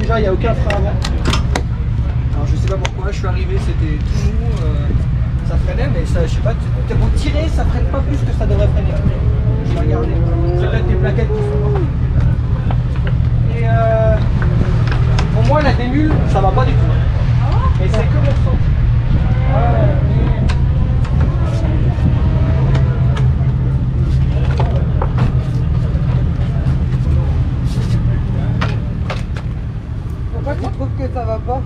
déjà, il n'y a aucun frein avant. Alors je sais pas pourquoi, je suis arrivé, c'était tout mou, euh, ça freinait, mais ça, je sais pas, tu as beau tirer, ça freine pas plus que ça devrait freiner. Je vais regarder. C'est peut-être des plaquettes qui sont. Et euh, pour moi, la démule, ça va pas du tout. Mais c'est que mon ressenti. Ouais. Pourquoi tu trouves que ça va pas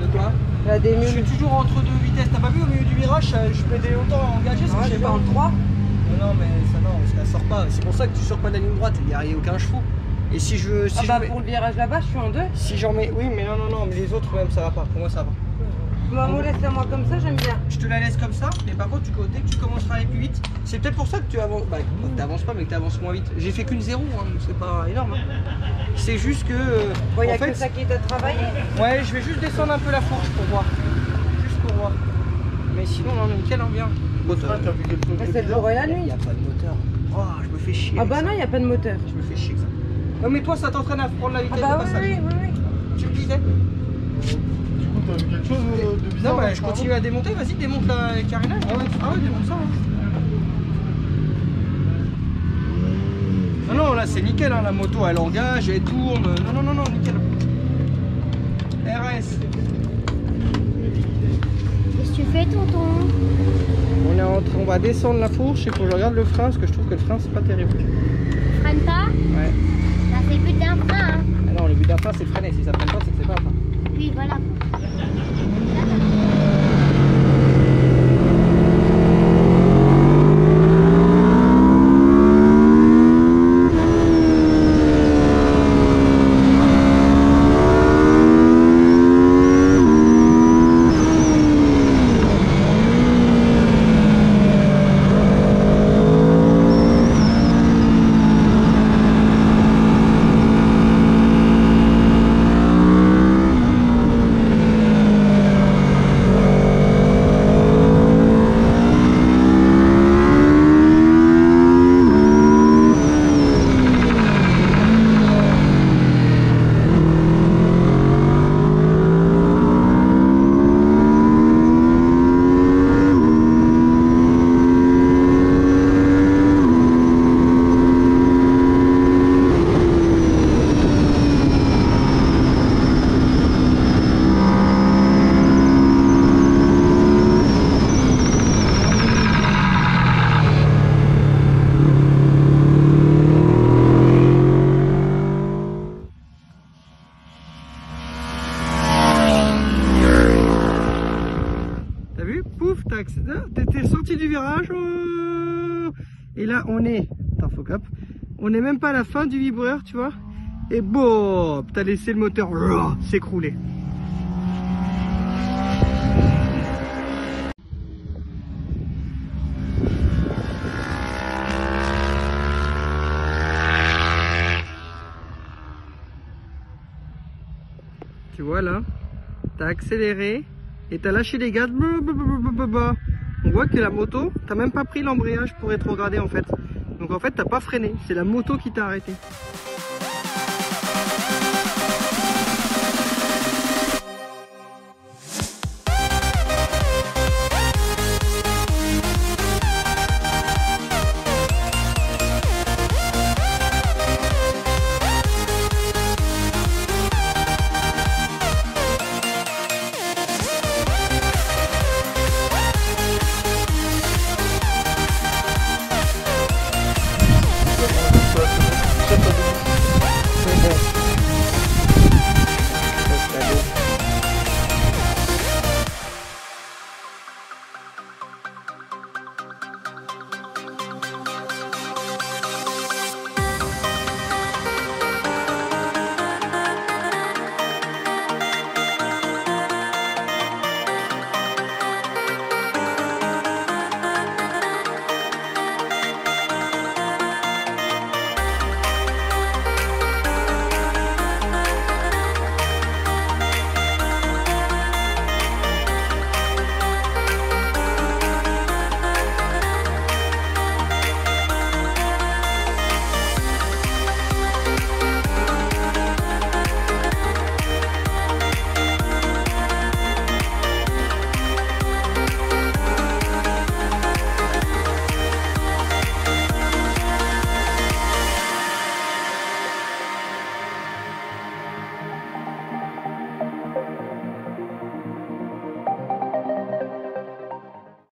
De quoi La Je démule suis toujours entre deux vitesses. T'as pas vu au milieu du virage, ça- je pédais autant engagé, parce que Ouais, je sais c'est pas. en 3 Non, non, mais ça non, ça sort pas. C'est pour ça que tu sors pas de la ligne droite. Il n'y a, aucun chevaux. Et si je. Si Ah je bah mets- pour le virage là-bas, je suis en 2. Si j'en mets. Oui, mais non, non, non, mais les autres, même, ça va pas. Pour moi, ça va. Maman, laisse-la moi comme ça, j'aime bien. Je te la laisse comme ça, mais par contre, tu, dès que tu commenceras à aller plus vite, c'est peut-être pour ça que tu avances. Bah, tu avances pas, mais que tu avances moins vite. J'ai fait qu'une zéro, hein, donc c'est pas énorme. hein. C'est juste que. Bon, il y a fait, que ça qui est à travailler. Ouais, je vais juste descendre un peu la fourche pour voir. Juste pour voir. Mais sinon, non, nickel, hein, bien. Moteur. Mais c'est le jour et la Il n'y a pas de moteur. Oh, je me fais chier. Ah bah ça. non, il n'y a pas de moteur. Je me fais chier avec ça. Non, mais toi, ça t'entraîne à prendre la Ah vitesse bah de oui, passage. oui, oui, oui. Tu me disais Du coup, t'as vu quelque chose de bizarre Non, bah, je le continue à démonter. Vas-y, démonte la carénage. Ah ouais, ah ouais démonte ça. hein. Non, non, là, c'est nickel. Hein. La moto, elle engage, elle tourne. Non, non, non, non, nickel. RS. Qu'est-ce que tu fais, tonton? On, va descendre la fourche. Il faut que je regarde le frein parce que je trouve que le frein, c'est pas terrible. Freine pas Ouais. Ça fait plus d'un frein, hein Ah non, le but d'un frein, c'est freiner. Si ça freine pas, c'est que c'est pas un frein. Oui, voilà. T'as vu Pouf, t'as accéléré, t'es sorti du virage. oh. Et là, on est. Attends, faut cap. On est même pas à la fin du vibreur, tu vois. Et boum, t'as laissé le moteur s'écrouler. Tu vois là, t'as accéléré et t'as lâché les gaz. Voit que la moto, t'as même pas pris l'embrayage pour rétrograder en fait. Donc en fait, t'as pas freiné, c'est la moto qui t'a arrêté.